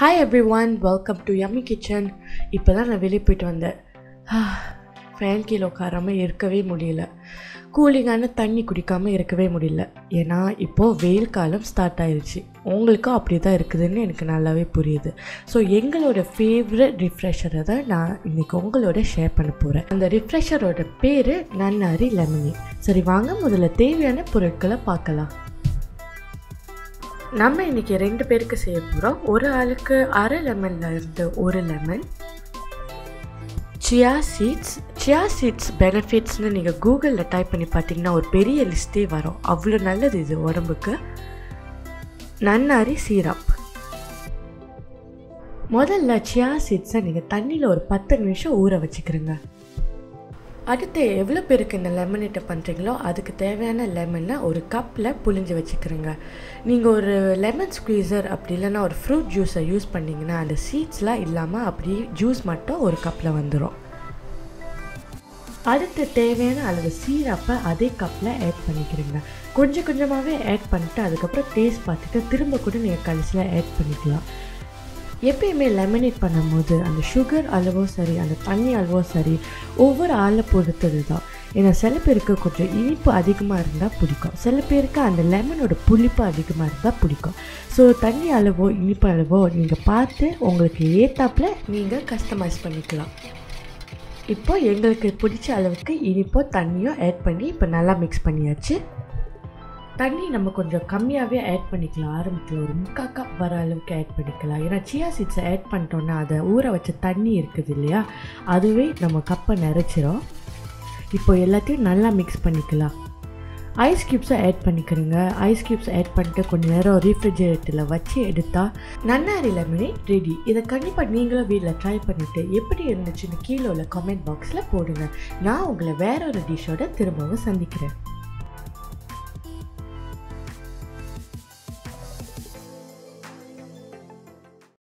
Hi everyone welcome to yummy kitchen இப்போ தான் நான் வெளியே போயிட்டு வந்தேன். ஃபேன் கீழே உட்காராமல் இருக்கவே முடியல. கூலிங்கான தண்ணி குடிக்காமல் இருக்கவே முடியல. ஏன்னா இப்போது வெயில் காலம் ஸ்டார்ட் ஆயிடுச்சு உங்களுக்கும் அப்படி தான் இருக்குதுன்னு எனக்கு நல்லாவே புரியுது. ஸோ எங்களோட ஃபேவரட் ரிஃப்ரெஷரை தான் நான் இன்றைக்கி உங்களோட ஷேர் பண்ண போகிறேன் அந்த ரிஃப்ரெஷரோட பேர் நன்னாரி லெமனி சரி வாங்க. முதல்ல தேவையான பொருட்களை பார்க்கலாம். நம்ம இன்னைக்கு ரெண்டு பேருக்கு செய்ய போகிறோம் ஒரு ஆளுக்கு அரை லெமனில் இருந்து ஒரு lemon. Chia seeds chia seeds பெனிஃபிட்ஸ்னு நீங்கள் கூகுளில் டைப் பண்ணி பார்த்தீங்கன்னா ஒரு பெரிய லிஸ்ட்டே வரும். அவ்வளோ நல்லது இது உடம்புக்கு. நன்னாரி சீரப் முதல்ல சியா சீட்ஸை நீங்கள் தண்ணியில் ஒரு பத்து நிமிஷம் ஊற வச்சுக்கிறேங்க அடுத்து எவ்வளோ பேருக்கு இந்த லெமனேட்டை பண்ணுறீங்களோ அதுக்கு தேவையான லெமனை ஒரு கப்பில் புழிஞ்சு வச்சுக்கிறோங்க. நீங்கள் ஒரு லெமன் ஸ்குவீசர் அப்படி இல்லைன்னா ஒரு ஃப்ரூட் ஜூஸை யூஸ் பண்ணிங்கன்னா அந்த சீட்ஸ்லாம் இல்லாமல் அப்படியே ஜூஸ் மட்டும் ஒரு கப்பில் வந்துடும் அடுத்து தேவையான அளவு சீரப்பை அதே கப்பில் ஆட் பண்ணிக்கிறீங்க. கொஞ்சம் கொஞ்சமாகவே ஆட் பண்ணிட்டு அதுக்கப்புறம் டேஸ்ட் பார்த்துட்டு திரும்ப கூட நீங்கள் கடைசியில் ஆட் பண்ணிக்கலாம். எப்பயுமே லெமினேட் பண்ணும்போது அந்த சுகர் அளவோ சரி அந்த தண்ணி அளவோ சரி ஒவ்வொரு ஆளை பொறுத்தது தான் ஏன்னா சில பேருக்கு கொஞ்சம் இனிப்பு அதிகமாக இருந்தால் பிடிக்கும். சில பேருக்கு அந்த லெமனோட புளிப்பு அதிகமாக இருந்தால் பிடிக்கும். ஸோ தண்ணி அளவோ இனிப்பு அளவோ நீங்கள் பார்த்து உங்களுக்கு ஏத்தாப்பில் நீங்கள் கஸ்டமைஸ் பண்ணிக்கலாம். இப்போ எங்களுக்கு பிடிச்ச அளவுக்கு இனிப்போ தண்ணியோ ஆட் பண்ணி இப்போ நல்லா மிக்ஸ் பண்ணியாச்சு. தண்ணி நம்ம கொஞ்சம் கம்மியாகவே ஆட் பண்ணிக்கலாம். ஆரம்பத்தில் ஒரு முக்கால் கப் வர அளவுக்கு ஆட் பண்ணிக்கலாம். ஏன்னா சியா சீட்ஸை ஆட் பண்ணிட்டோன்னா அதை ஊற வச்ச தண்ணி இருக்குது இல்லையா? அதுவே நம்ம கப்பை நிறைச்சிரும். இப்போ எல்லாத்தையும் நல்லா மிக்ஸ் பண்ணிக்கலாம். ஐஸ் க்யூப்ஸை ஆட் பண்ணிக்கிறேங்க. ஐஸ் கியூப்ஸ் ஆட் பண்ணிட்டு கொஞ்சம் நேரம் ரீஃப்ரிஜரேட்டரில் வச்சு எடுத்தால் நன்னாரி லெமனே ரெடி இதை கண்டிப்பாக நீங்களும் வீட்டில் ட்ரை பண்ணிவிட்டு எப்படி இருந்துச்சுன்னு கீழே உள்ள கமெண்ட் பாக்ஸில் போடுங்க. நான் உங்களை வேற ஒரு டிஷ்ஷோட திரும்பவும் சந்திக்கிறேன்.